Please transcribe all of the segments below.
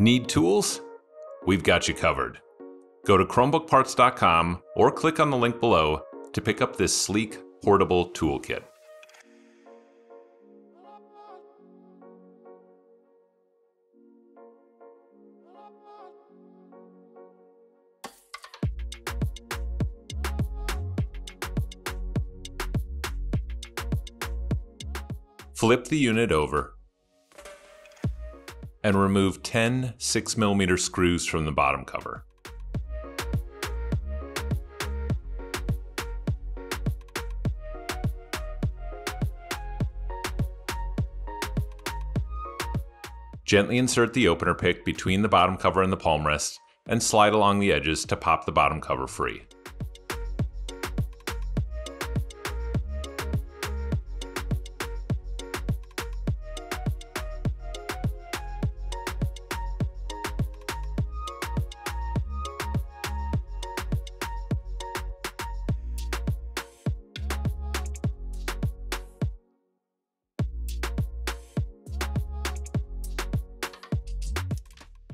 Need tools? We've got you covered. Go to ChromebookParts.com or click on the link below to pick up this sleek, portable toolkit. Flip the unit over and remove 10 6mm screws from the bottom cover. Gently insert the opener pick between the bottom cover and the palm rest and slide along the edges to pop the bottom cover free.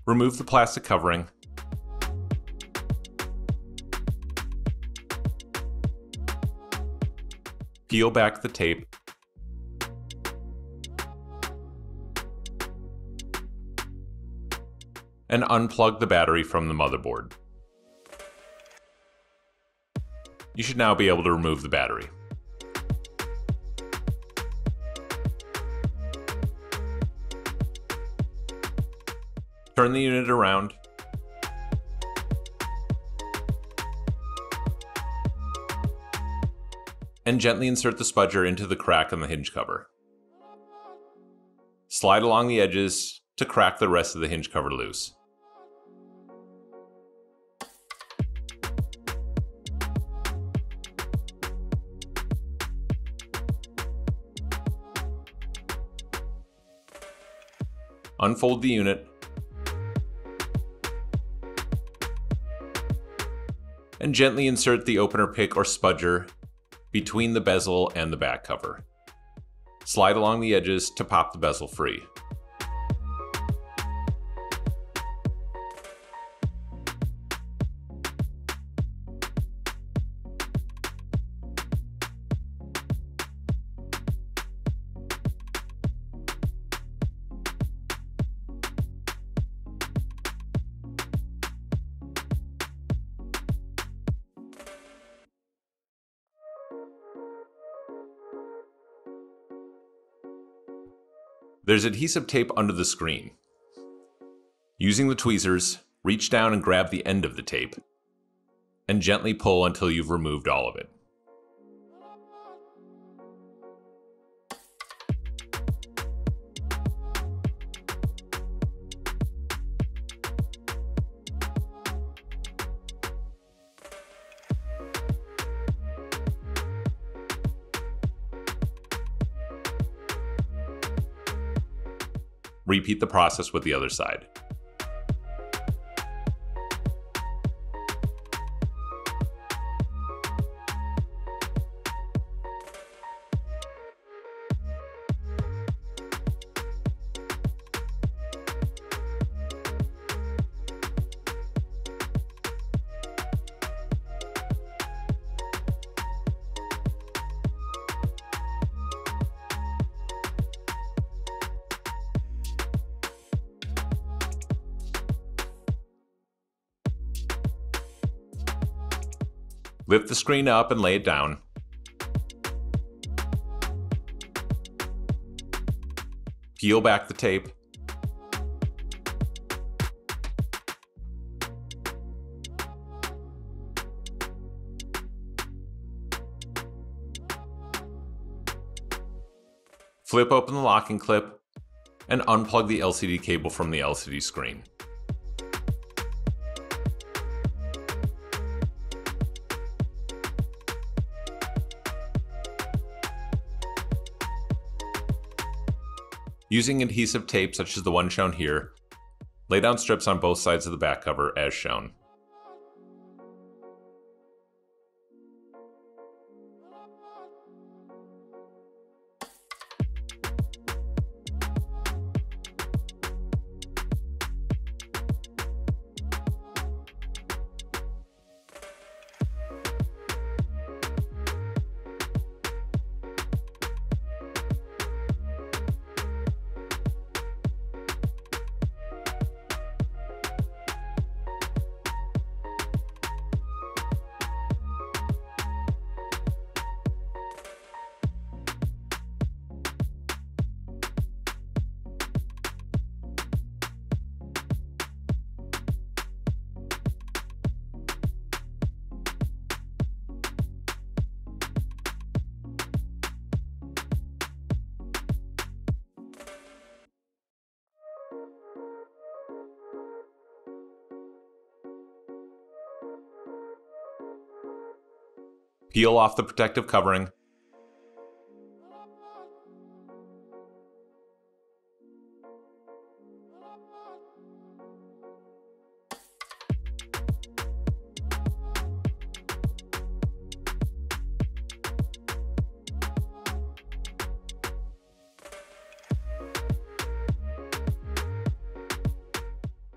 Remove the plastic covering. Peel back the tape. And unplug the battery from the motherboard. You should now be able to remove the battery. Turn the unit around. And gently insert the spudger into the crack on the hinge cover. Slide along the edges to crack the rest of the hinge cover loose. Unfold the unit and gently insert the opener pick or spudger between the bezel and the back cover. Slide along the edges to pop the bezel free. There's adhesive tape under the screen. Using the tweezers, reach down and grab the end of the tape, and gently pull until you've removed all of it. Repeat the process with the other side. Lift the screen up and lay it down. Peel back the tape. Flip open the locking clip and unplug the LCD cable from the LCD screen. Using adhesive tape such as the one shown here, lay down strips on both sides of the back cover as shown. Peel off the protective covering.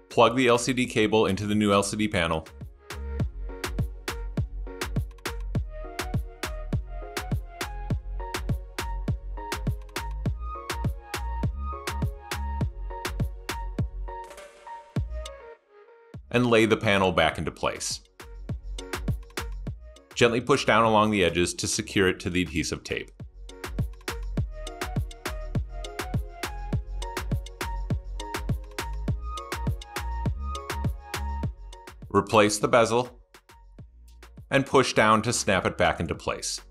Plug the LCD cable into the new LCD panel. And lay the panel back into place. Gently push down along the edges to secure it to the adhesive tape. Replace the bezel and push down to snap it back into place.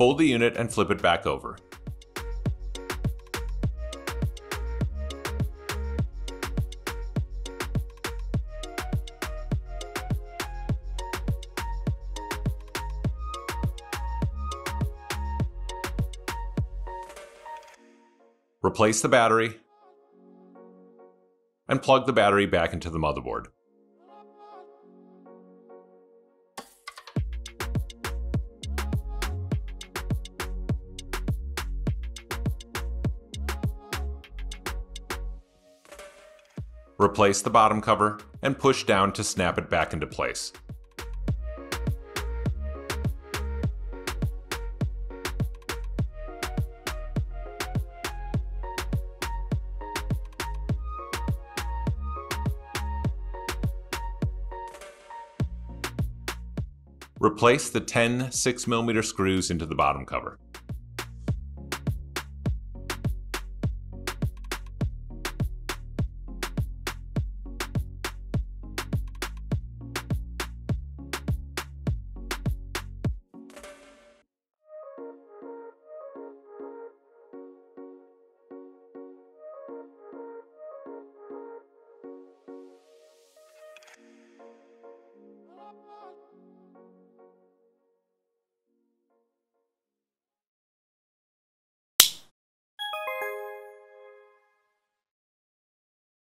Fold the unit and flip it back over. Replace the battery and plug the battery back into the motherboard. Replace the bottom cover and push down to snap it back into place. Replace the 10 6mm screws into the bottom cover.